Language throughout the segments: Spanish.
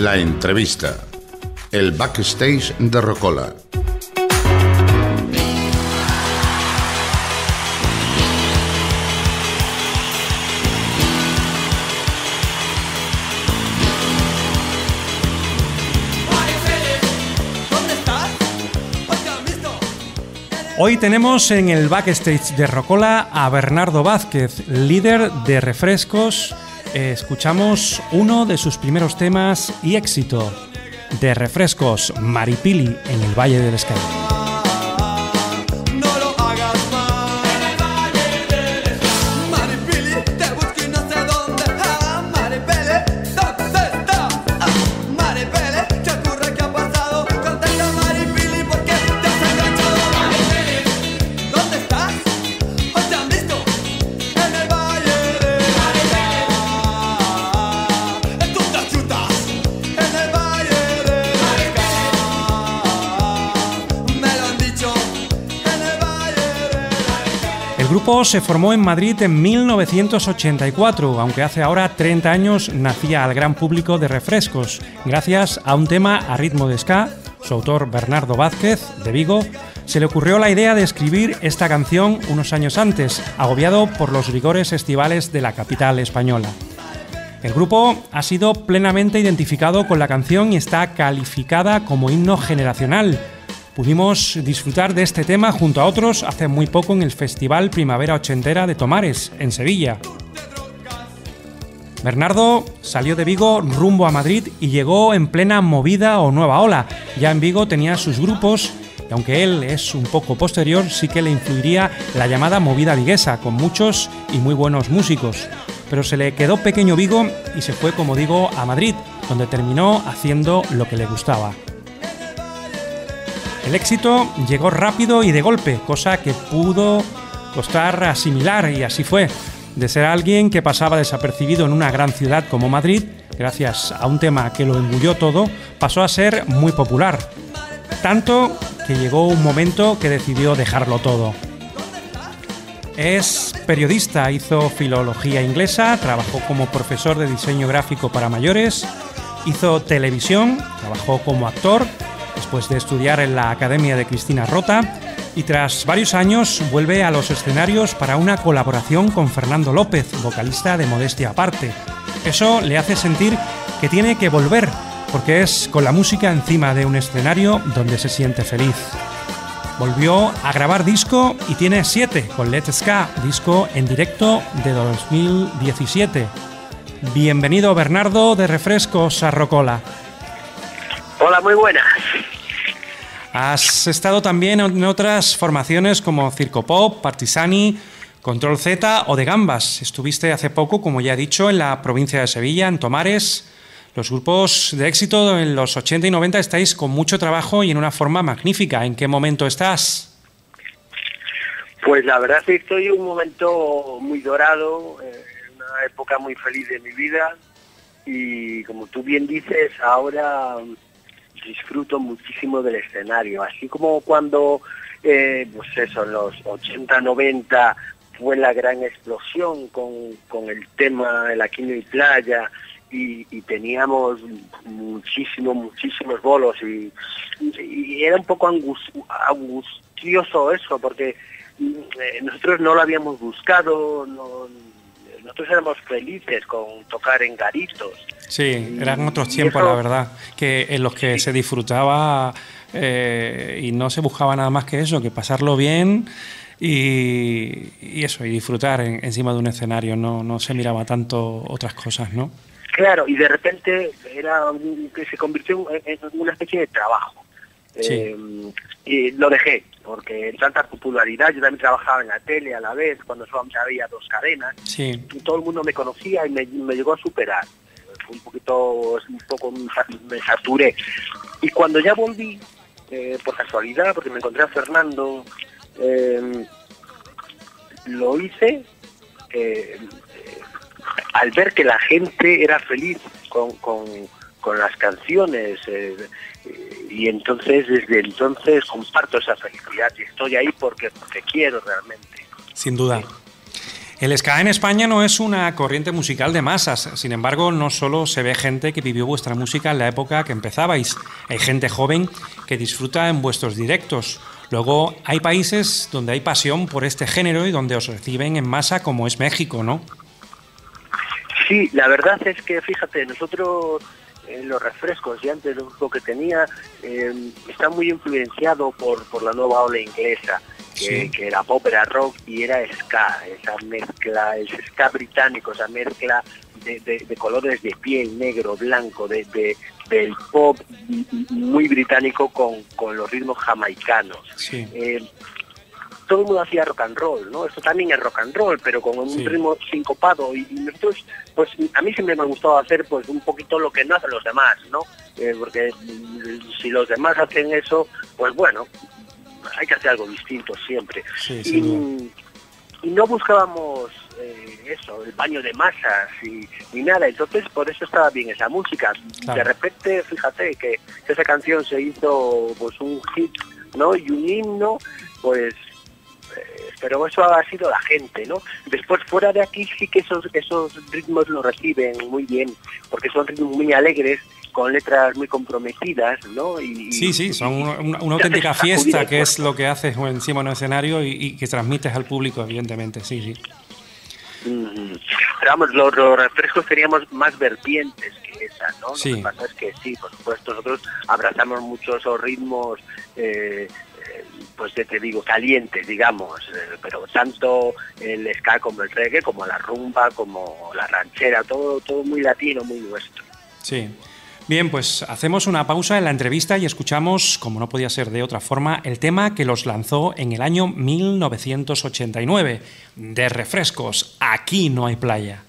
La entrevista. El backstage de Rocola. Hoy tenemos en el backstage de Rocola a Bernardo Vázquez, líder de refrescos. Escuchamos uno de sus primeros temas y éxito de refrescos Maripili en el Valle del Escalón. Grupo se formó en Madrid en 1984, aunque hace ahora 30 años nacía al gran público de refrescos, gracias a un tema a ritmo de ska. Su autor, Bernardo Vázquez, de Vigo, se le ocurrió la idea de escribir esta canción unos años antes, agobiado por los rigores estivales de la capital española. El grupo ha sido plenamente identificado con la canción y está calificada como himno generacional, Pudimos disfrutar de este tema junto a otros hace muy poco en el Festival Primavera Ochentera de Tomares, en Sevilla. Bernardo salió de Vigo rumbo a Madrid y llegó en plena movida o nueva ola. Ya en Vigo tenía sus grupos y aunque él es un poco posterior, sí que le influiría la llamada movida viguesa, con muchos y muy buenos músicos. Pero se le quedó pequeño Vigo y se fue, como digo, a Madrid, donde terminó haciendo lo que le gustaba. El éxito llegó rápido y de golpe, cosa que pudo costar asimilar y así fue. De ser alguien que pasaba desapercibido en una gran ciudad como Madrid, gracias a un tema que lo engulló todo, pasó a ser muy popular. Tanto que llegó un momento que decidió dejarlo todo. Es periodista, hizo filología inglesa, trabajó como profesor de diseño gráfico para mayores, hizo televisión, trabajó como actor después de estudiar en la Academia de Cristina Rota y tras varios años vuelve a los escenarios para una colaboración con Fernando López, vocalista de Modestia Aparte. Eso le hace sentir que tiene que volver, porque es con la música encima de un escenario donde se siente feliz. Volvió a grabar disco y tiene siete con Let's Ska, disco en directo de 2017. Bienvenido Bernardo de Refrescos a Rocola. Hola, muy buenas. Has estado también en otras formaciones como Circo Pop, Partisani, Control Z o de Gambas. Estuviste hace poco, como ya he dicho, en la provincia de Sevilla, en Tomares. Los grupos de éxito en los 80 y 90 estáis con mucho trabajo y en una forma magnífica. ¿En qué momento estás? Pues la verdad es que estoy en un momento muy dorado, eh, una época muy feliz de mi vida y como tú bien dices, ahora disfruto muchísimo del escenario, así como cuando, eh, pues eso, los 80, 90 fue la gran explosión con, el tema de la Quino y Playa y, teníamos muchísimos, muchísimos bolos y, era un poco angustioso eso porque mm, eh, nosotros no lo habíamos buscado, nosotros éramos felices con tocar en garitos Sí, eran otros tiempos, la verdad, que en los que se disfrutaba eh, y no se buscaba nada más que eso, que pasarlo bien y, eso, y disfrutar encima de un escenario, no, no se miraba tanto otras cosas, ¿no? Claro, y de repente era que se convirtió en, una especie de trabajo. Eh, y lo dejé, porque en tanta popularidad, yo también trabajaba en la tele a la vez, cuando solamente había dos cadenas, y todo el mundo me conocía y me llegó a superar. Un poquito, un poco me saturé. Y cuando ya volví, eh, por casualidad, porque me encontré a Fernando, em, lo hice eh, al ver que la gente era feliz con, con las canciones eh, y entonces desde entonces comparto esa felicidad y estoy ahí porque, porque quiero realmente. Sin duda. El ska en España no es una corriente musical de masas, sin embargo, no solo se ve gente que vivió vuestra música en la época que empezabais, hay gente joven que disfruta en vuestros directos. Luego hay países donde hay pasión por este género y donde os reciben en masa, como es México, ¿no? Sí, la verdad es que, fíjate, nosotros los refrescos y antes lo que tenía eh, está muy influenciado por, por la nueva ola inglesa que, era pop, era rock y era ska, esa mezcla, el ska británico, esa mezcla de, colores de piel, negro, blanco, de, del pop muy británico con, los ritmos jamaicanos. Eh, todo el mundo hacía rock and roll, ¿no? Esto también es rock and roll, pero con un ritmo sincopado. Y, nosotros, pues a mí siempre me ha gustado hacer pues un poquito lo que no hacen los demás, ¿no? Eh, porque si los demás hacen eso, pues bueno, hay que hacer algo distinto siempre. y, no buscábamos eh, eso, el baño de masas y, ni nada, entonces por eso estaba bien esa música. De repente, fíjate que, esa canción se hizo pues un hit, ¿no? Y un himno, pues pero eso ha sido la gente, ¿no? Después fuera de aquí sí que esos esos ritmos lo reciben muy bien, porque son ritmos muy alegres con letras muy comprometidas, ¿no? Y, sí, sí, son una, auténtica fiesta, que es lo que haces encima en un escenario y, que transmites al público, evidentemente, sí, sí. Pero vamos, los, refrescos teníamos más vertientes que esa, ¿no? Lo que pasa es que sí, por supuesto, nosotros abrazamos mucho esos ritmos, eh, pues ya te digo, calientes, digamos, eh, pero tanto el ska como el reggae, como la rumba, como la ranchera, todo, todo muy latino, muy nuestro. Sí. Bien, pues hacemos una pausa en la entrevista y escuchamos, como no podía ser de otra forma, el tema que los lanzó en el año 1989, de refrescos, Aquí no hay playa.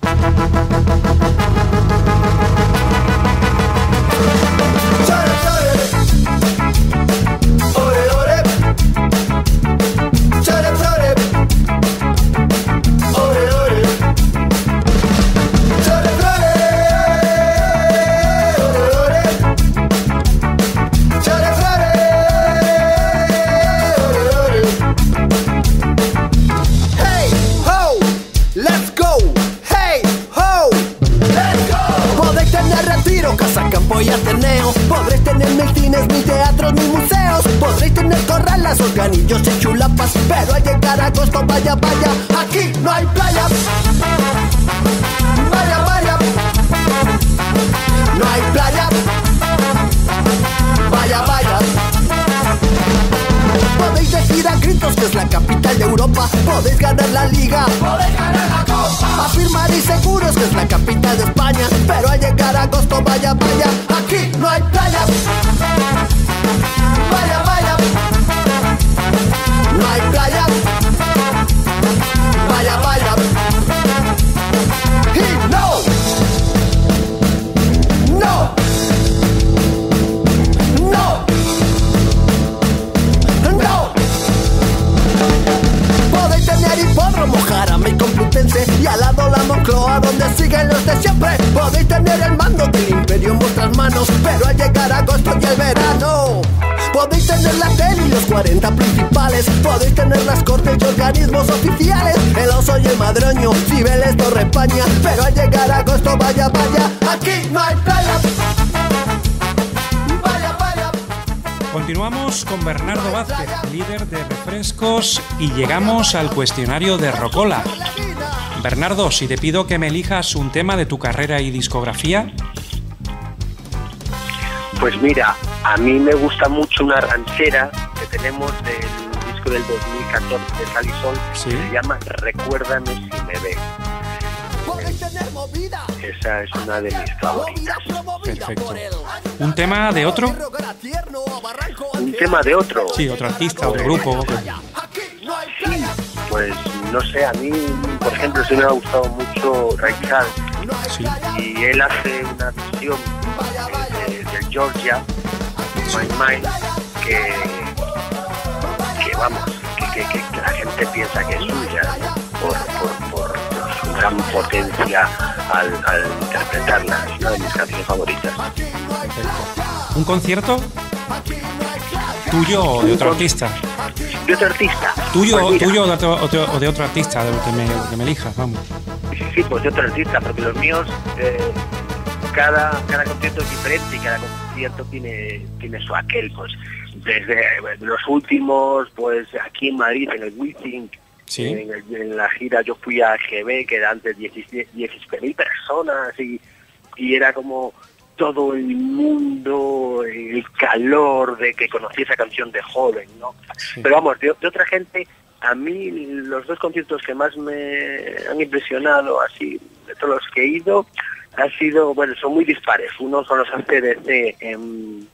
Y Ateneo Podréis tener mil cines, mil teatros, mil museos. Podréis tener corralas, organillos y chulapas. Pero al llegar a agosto, vaya, vaya Aquí no hay playa. Vaya, vaya. No hay playa. Vaya, vaya a gritos que es la capital de Europa. Podéis ganar la liga. Podéis ganar la copa. Afirmar y seguros que es la capital de España. Pero al llegar a agosto, vaya, vaya Aquí no hay playa Continuamos con Bernardo Vázquez, líder de refrescos, y llegamos al cuestionario de Rocola. Bernardo, si te pido que me elijas un tema de tu carrera y discografía. Pues mira, a mí me gusta mucho una ranchera que tenemos del disco del 2014 de Salisol, que se llama Recuérdame si me ve. Esa es una de mis favoritas. Perfecto. ¿Un tema de otro? ¿Un tema de otro? Sí, otro artista, otro grupo. pues no sé, a mí, por ejemplo, sí me ha gustado mucho Ray Sí. Y él hace una versión de, Georgia, My Mind, que, que vamos, que, la gente piensa que es suya, por, por, gran potencia al, al interpretarla. Es una de mis canciones favoritas. ¿Un concierto? ¿Tuyo o de otro artista? De otro artista. ¿Tuyo, Pues tuyo o, de otro, otro- o de otro artista, de lo que me, lo que me elijas, vamos. Sí, pues de otro artista, porque los míos, eh, cada, cada concierto es diferente y cada concierto tiene, tiene su aquel. Pues desde eh, los últimos, pues aquí en Madrid, en el Withink, Sí. en, el- en la gira yo fui a GB, que era antes 17.000 personas y, y era como todo el mundo, el calor de que conocí esa canción de joven, ¿no? Sí. Pero vamos, de, de otra gente, a mí los dos conciertos que más me han impresionado, así, de todos los que he ido, ha sido, bueno, son muy dispares. Uno son los ACDC, em,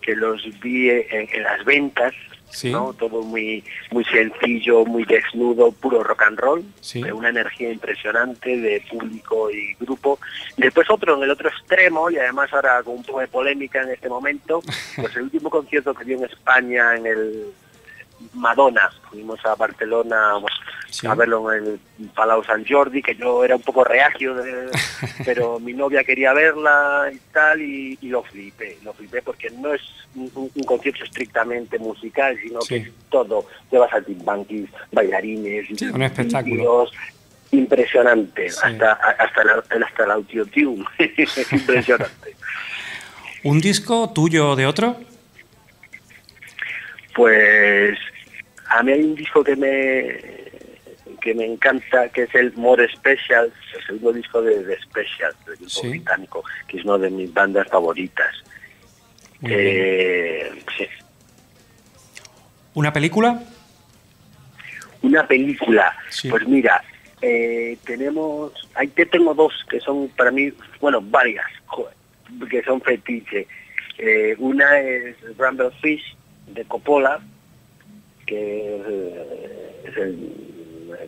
que los vi en, en las ventas, Sí. ¿no? Todo muy, muy sencillo, muy desnudo, puro rock and roll, Sí. de una energía impresionante de público y grupo. Después otro en el otro extremo, y además ahora con un poco de polémica en este momento, pues el último concierto que dio en España en el Madonna, fuimos a Barcelona Sí. a verlo en el Palau San Jordi, que yo era un poco reacio, de- pero mi novia quería verla y tal, y, y lo flipé, lo flipé porque no es un, un concierto estrictamente musical, sino Sí. que es todo, llevas saltimbanquis, bailarines, Sí, un espectáculo. impresionante, hasta hasta la, hasta el autotune, impresionante. ¿Un disco tuyo o de otro? Pues a mí hay un disco que me que me encanta, que es el More Special, el segundo disco de The Special, del grupo Sí. británico, que es una de mis bandas favoritas. Eh, sí. ¿Una película? Una película, Sí. pues mira, eh, tenemos, ahí te tengo dos que son para mí, bueno, varias, que son fetiche. Eh, una es Bramblefish de Coppola, que es el-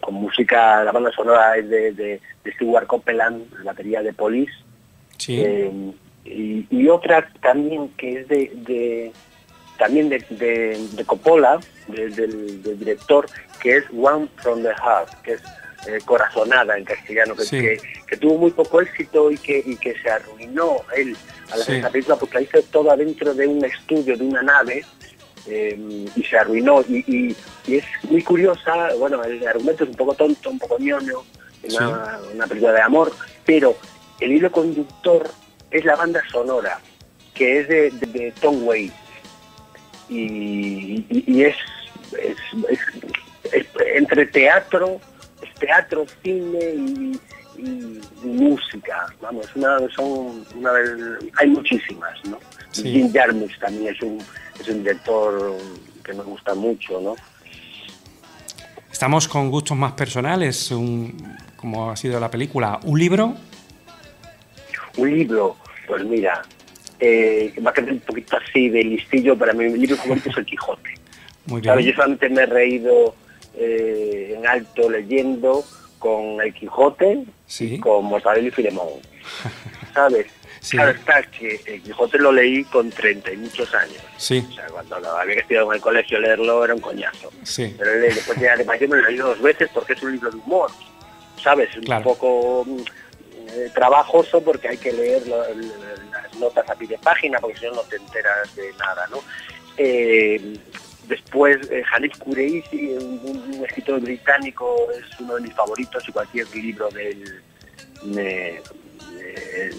con música, la banda sonora es de, de, de Stuart Copeland, la batería de Police, Sí. eh, y, y otra también que es de, de- también de, de, Coppola, de- del, del director, que es One from the Heart, que es eh, Corazonada en castellano, que, Sí. que, que tuvo muy poco éxito y que, y que se arruinó él al hacer Sí. película porque la hizo toda dentro de un estudio, de una nave, eh, y se arruinó. Y, y- y es muy curiosa, bueno, el argumento es un poco tonto, un poco ñoño, una, una película de amor, pero el hilo conductor es la banda sonora, que es de, de- de Tom Waits. Y, es, es- es- es entre teatro, es teatro, cine y, música. Vamos, una, son una hay muchísimas, ¿no? Sí. Jim Jarmusch también es un, es un director que me gusta mucho, ¿no? Estamos con gustos más personales, un- como ha sido la película. ¿Un libro? Un libro, pues mira, eh, va a quedar un poquito así de listillo, para mí mi libro favorito es El Quijote. Muy ¿Sabes? Yo bien. solamente me he reído eh, en alto leyendo con El Quijote Sí. y con Mortadelo y Filemón. ¿Sabes? Sí. Claro está que El Quijote lo leí con 30 y muchos años. Sí, O sea, cuando lo había estudiado en el colegio leerlo era un coñazo. sí. Pero le- después ya de me lo he leído dos veces porque es un libro de humor. ¿Sabes? Un poco mm, eh, trabajoso porque hay que leer lo- las notas a pie de página porque si no no te enteras de nada, ¿no? Eh, después, eh, Hanif Kureisi, un, un- escritor británico, es uno de mis favoritos y cualquier libro de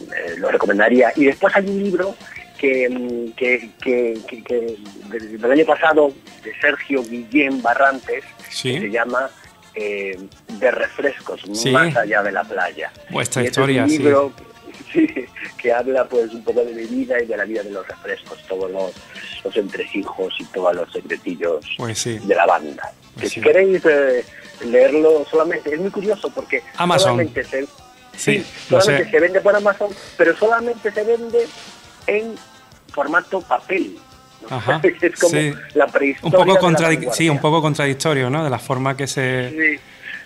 me lo recomendaría. Y después hay un libro que, mm, que, que, que- que del, del año pasado de Sergio Guillén Barrantes Sí. que se llama eh, De refrescos, Sí. más allá de la playa. Vuestra Y ese historia, es un libro sí, que habla pues un poco de mi vida y de la vida de los refrescos, todos los, los entresijos y todos los secretillos Pues de la banda. Que Pues si sí. queréis eh, leerlo solamente, es muy curioso porque Amazon. solamente se, Sí, solamente sé. se vende por Amazon, pero solamente se vende en formato papel. Ajá, es como sí. la Un prehistoria. poco, contradic- vanguardia. sí, un poco contradictorio, ¿no? De la forma que se... Sí.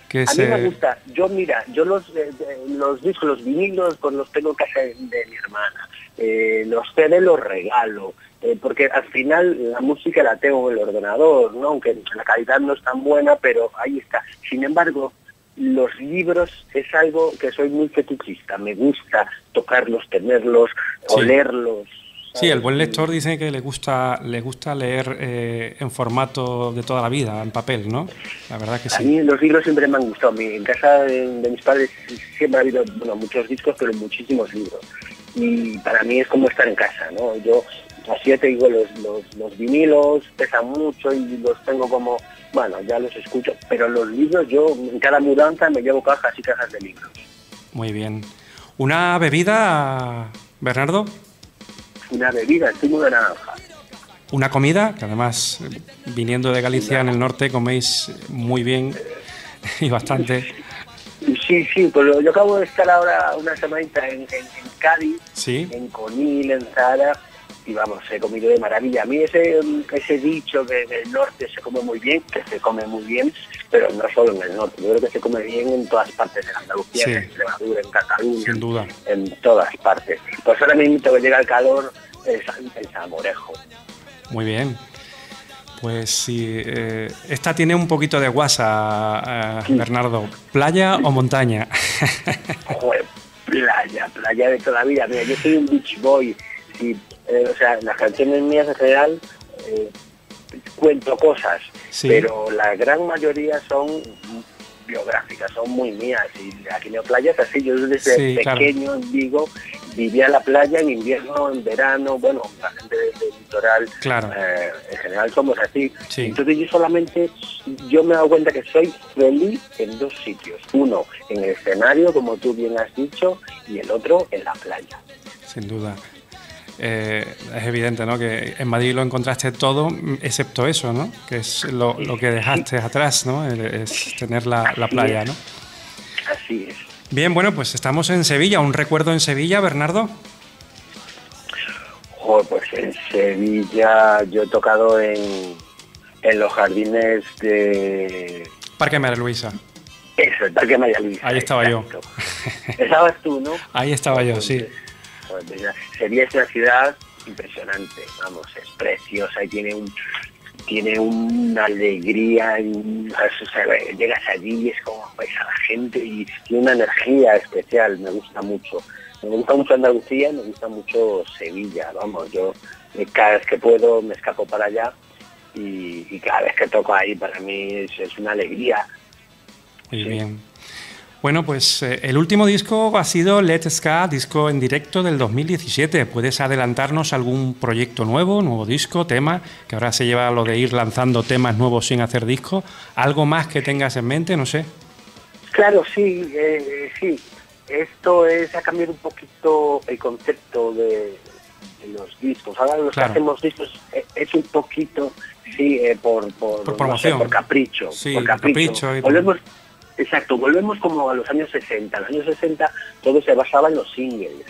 Que A se... mí me gusta. Yo, mira, yo los, eh, de- los discos, los vinilos, pues los tengo en casa de, de mi hermana. Eh, los CD los regalo. eh, porque al final la música la tengo en el ordenador, ¿no? Aunque la calidad no es tan buena, pero ahí está. Sin embargo, los libros es algo que soy muy fetichista. Me gusta tocarlos, tenerlos, Sí. olerlos, Sí, el buen lector dice que le gusta, le gusta leer eh, en formato de toda la vida, en papel, ¿no? La verdad que sí. A mí los libros siempre me han gustado. En casa de, mis padres siempre ha habido bueno, muchos discos, pero muchísimos libros. Y para mí es como estar en casa, ¿no? Yo, así te digo, los, los, los vinilos pesan mucho y los tengo como, bueno, ya los escucho, pero los libros yo en cada mudanza me llevo cajas y cajas de libros. Muy bien. ¿Una bebida, Bernardo? Una bebida, zumo de naranja. Una comida, que además, viniendo de Galicia en el norte, coméis muy bien y bastante. Sí, sí, pues yo acabo de estar ahora una semanita en, Cádiz, ¿Sí? en Conil, en Zara, y vamos, he comido de maravilla. A mí ese, ese dicho que en el norte se come muy bien, que se come muy bien, pero no solo en el norte, yo creo que se come bien en todas partes de Andalucía, en Extremadura, en Cataluña, Sin duda. en todas partes. Pues ahora mismo que llega el calor, es el samorejo. Muy bien. Pues sí, eh, esta tiene un poquito de guasa, eh, Bernardo. ¿Playa o montaña? Joder, playa, playa de toda la vida. Mira, yo soy un beach boy. Y, eh, o sea, las canciones mías en general cuento cosas, pero la gran mayoría son biográficas, son muy mías. Y aquí en Playa es así. Yo desde pequeño digo vivía en la playa en invierno, en verano, bueno, la gente del, litoral, claro. Eh, en general somos así. Entonces yo solamente, yo me he dado cuenta que soy feliz en dos sitios. Uno, en el escenario, como tú bien has dicho, y el otro, en la playa. Sin duda. Eh, es evidente ¿no? que en Madrid lo encontraste todo, excepto eso, ¿no? que es lo, que dejaste atrás, ¿no? es tener la, la playa. ¿no? Así es. Bien, bueno, pues estamos en Sevilla. ¿Un recuerdo en Sevilla, Bernardo? pues en Sevilla yo he tocado en, en los jardines de... Parque María Luisa. Eso, el Parque María Luisa. Ahí estaba yo. Estabas tú, ¿no? Ahí estaba yo, sí. Sevilla es una ciudad impresionante, vamos, es preciosa y tiene un tiene una alegría, y, llegas allí y es como ves a la gente y tiene una energía especial, me gusta mucho. Me gusta mucho Andalucía, me gusta mucho Sevilla, vamos, yo cada vez que puedo me escapo para allá y, cada vez que toco ahí para mí es, una alegría. Muy bien. Bueno, pues eh, el último disco ha sido Let's Ska, disco en directo del 2017. ¿Puedes adelantarnos algún proyecto nuevo, nuevo disco, tema? Que ahora se lleva lo de ir lanzando temas nuevos sin hacer disco. ¿Algo más que tengas en mente? No sé. Claro, sí, eh, sí. Esto es a cambiar un poquito el concepto de, los discos. Ahora los que hacemos discos eh, es un poquito, sí, por, por, promoción. por capricho. Sí, por capricho. y Exacto, volvemos como a los años 60. En los años 60 todo se basaba en los singles.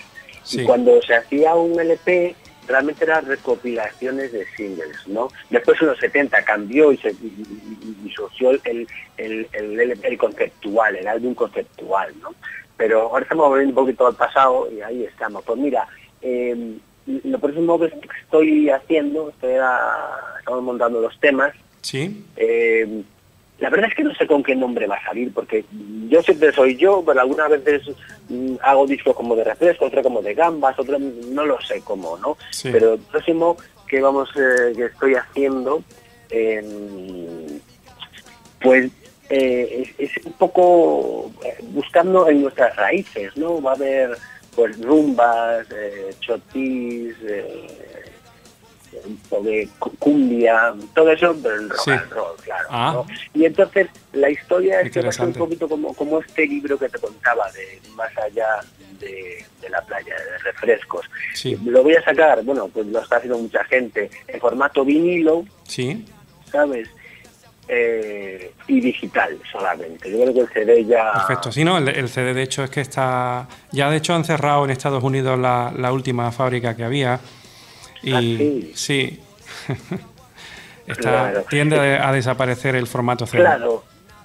Y cuando se hacía un LP, realmente eran recopilaciones de singles, ¿no? Después en los 70 cambió y, se, y, surgió el, el, el, conceptual, el álbum conceptual, ¿no? Pero ahora estamos volviendo un poquito al pasado y ahí estamos. Pues mira, eh, lo próximo que estoy haciendo, estoy estamos montando los temas. Sí. Eh, la verdad es que no sé con qué nombre va a salir, porque yo siempre soy yo, pero algunas veces mm, hago discos como de refresco, otro como de gambas, otro no lo sé cómo, ¿no? Pero el próximo que vamos, eh, que estoy haciendo, em, pues eh, es, un poco eh, buscando en nuestras raíces, ¿no? Va a haber pues rumbas, chotís, un poco de cumbia, todo eso, pero el rock and roll, claro. Ah. Y entonces la historia es que va un poquito como, como este libro que te contaba, de más allá de, la playa, de refrescos. Lo voy a sacar, bueno, pues lo está haciendo mucha gente, en formato vinilo, sí. ¿sabes? Eh, y digital solamente. Yo creo que el CD ya... Perfecto, sí, no, el, CD de hecho es que está... Ya de hecho han cerrado en Estados Unidos la, la última fábrica que había y sí. Tiende a desaparecer el formato CD. Claro,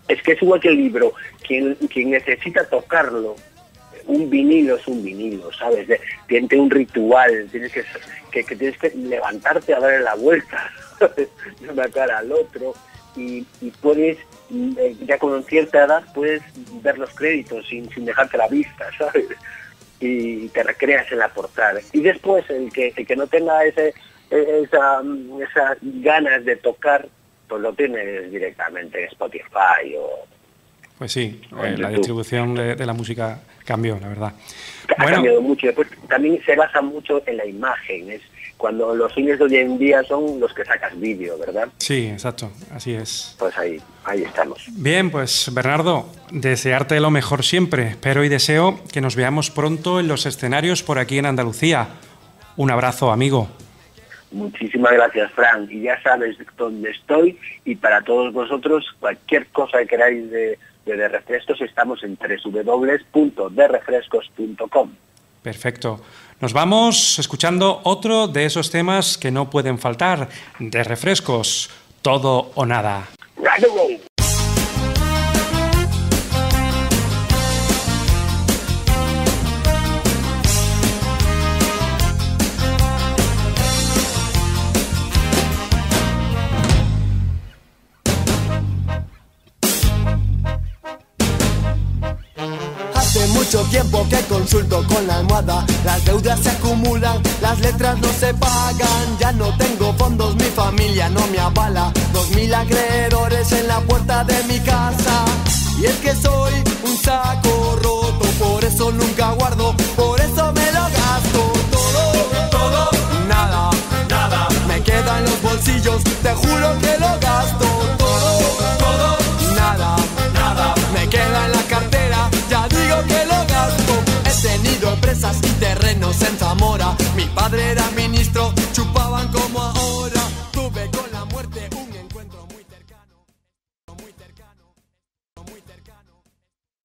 es que es igual que el libro. Quien, quien necesita tocarlo, un vinilo es un vinilo, ¿sabes? tiene un ritual, tienes que, que, tienes que levantarte a darle la vuelta de una cara al otro y, puedes, eh, ya con cierta edad, puedes ver los créditos sin, sin dejarte la vista, ¿sabes? Y te recreas en la portada. Y después el que, el que no tenga ese, esa, esas ganas de tocar, pues lo tienes directamente en Spotify o... Pues sí, eh, la distribución de, de, la música cambió, la verdad. Ha cambiado mucho. Después también se basa mucho en la imagen. Es cuando los cines de hoy en día son los que sacas vídeo, ¿verdad? Sí, exacto, así es. Pues ahí, ahí estamos. Bien, pues Bernardo, desearte lo mejor siempre. Espero y deseo que nos veamos pronto en los escenarios por aquí en Andalucía. Un abrazo, amigo. Muchísimas gracias, Frank. Y ya sabes dónde estoy. Y para todos vosotros, cualquier cosa que queráis de, de, de refrescos, estamos en www.derefrescos.com. Perfecto. Nos vamos escuchando otro de esos temas que no pueden faltar, de refrescos, todo o nada. Mucho tiempo que consulto con la almohada, las deudas se acumulan, las letras no se pagan, ya no tengo fondos, mi familia no me avala, dos mil acreedores en la puerta de mi casa. Y es que soy un saco roto, por eso nunca guardo, por eso me lo gasto todo, todo, nada, nada, me queda en los bolsillos, te juro que lo gasto empresas y terrenos en Zamora, mi padre era ministro